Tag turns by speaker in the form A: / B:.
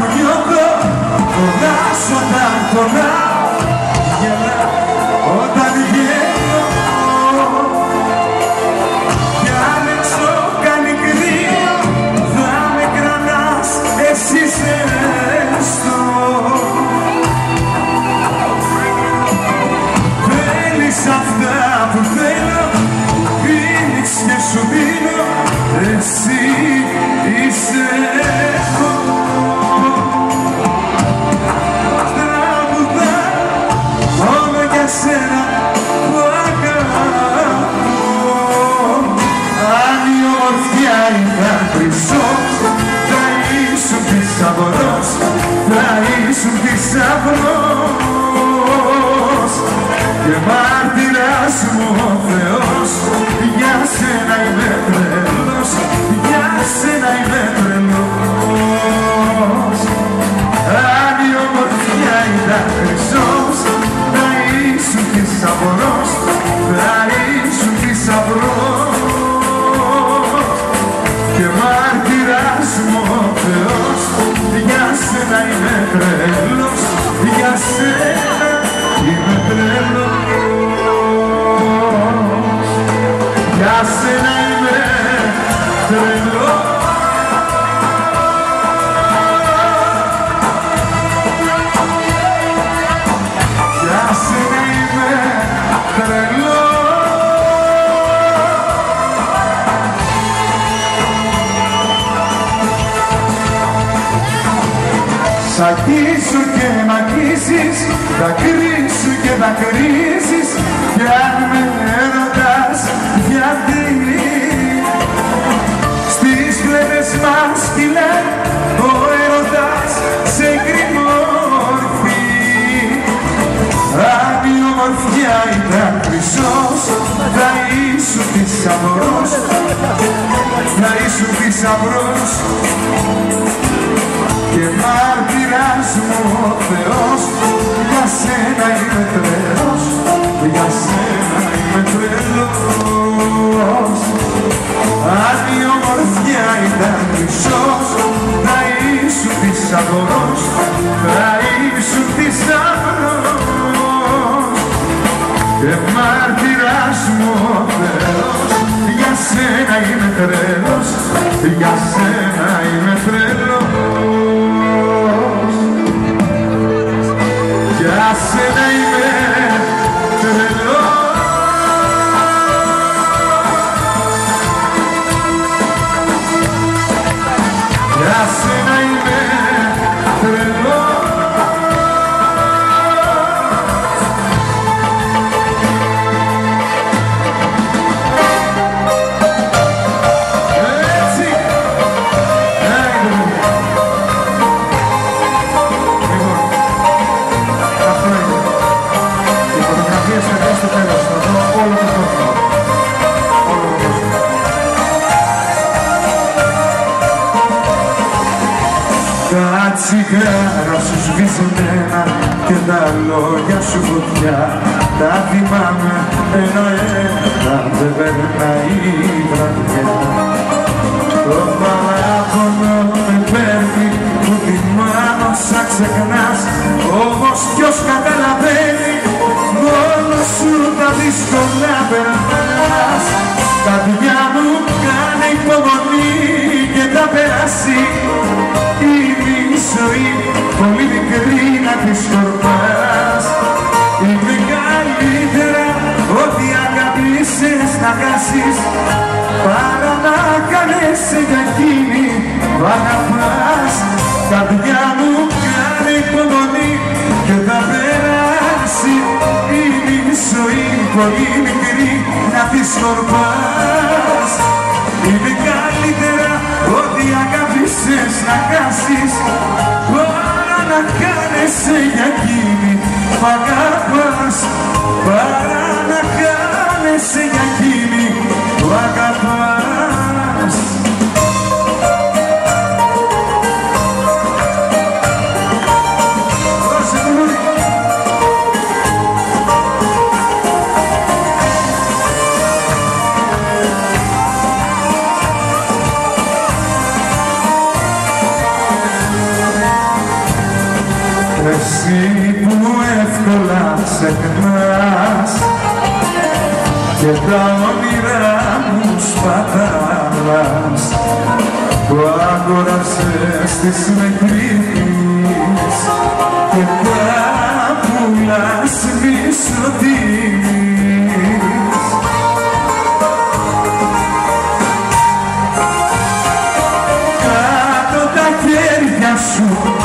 A: τον διώκω Φωνάς όταν φωνάω. Γελάω όταν γέλω Κι αν έξω κάνει κρύο Θα με κρανάς εσύ σε έστω. Θέλεις αυτά που θέλω Πίνεις και σου δίνω Εσύ χρυσό Θα ήσουν θησαυρός, θα ήσουν θησαυρός. Και μάρτυρας μου ο Θεός, για σένα είμαι τρελός, για σένα είμαι τρελός. Αν η ομορφιά ήταν χρυσός, θα ήσουν θησαυρός, say Σ' αγγίζω και μ' αγγίζεις, δακρύσου και δακρύζεις κι αν με έρωτας γιατί; Στις πλευρές μας κυλάει ο έρωτας σε γκριμόρφη αν η ομορφιά ήταν χρυσός θα ήσουν θησαυρός θα ήσουν θησαυρός και μάρτυρας μου ο Θεός. Για σένα είμαι τρελός για σένα είμαι τρελός. Αν η ομορφιά ήταν χρυσός θα ήσουν θησαυρός θα ήσουν θησαυρός και μάρτυρας μου ο Θεός για σένα είμαι τρελός για σένα Τα τσιγάρα σου σβήσουν ένα και τα λόγια σου φωτιά. Τα θυμάμαι ενώ ένα δεν περνάει η βραδιά. Το παράπονο κάνεσαι για εκείνη που αγαπάς Καρδιά μου κάνε υπομονή και θα περάσει είναι η ζωή πολύ μικρή να τη σκορπάς. Είναι καλύτερα ό,τι αγάπησες να χάσεις. Παρά να κάνεσαι για εκείνη που αγαπάς παρά να που εύκολα ξεχνάς. Και τα όνειρά μου σπαταλάς. Που αγοράσες τις νεκρίνεις και τα πουλάς μισοτήμεις κάτω τα χέρια σου